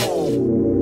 Oh.